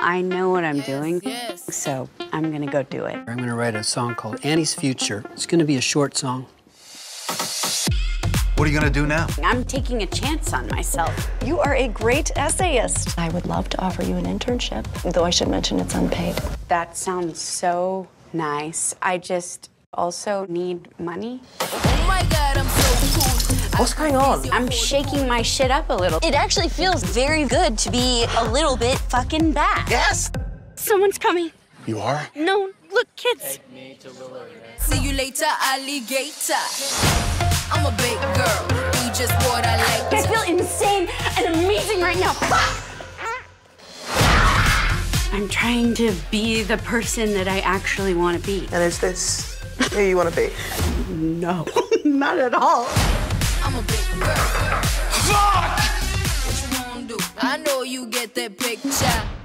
I know what I'm doing, so I'm gonna go do it. I'm going to write a song called Annie's Future. It's going to be a short song. What are you gonna do now? I'm taking a chance on myself. You are a great essayist. I would love to offer you an internship, though I should mention it's unpaid. That sounds so nice. I just also need money. Oh my god, I'm so cool. What's going on? I'm shaking my shit up a little. It actually feels very good to be a little bit fucking bad. Yes. Someone's coming. You are? No, look, kids. See you later, alligator. I'm a big girl. You just what I like. I feel insane and amazing right now. I'm trying to be the person that I actually want to be. And is this who you want to be? No, not at all. I'm a big girl. Fuck! What you wanna do? I know you get that picture.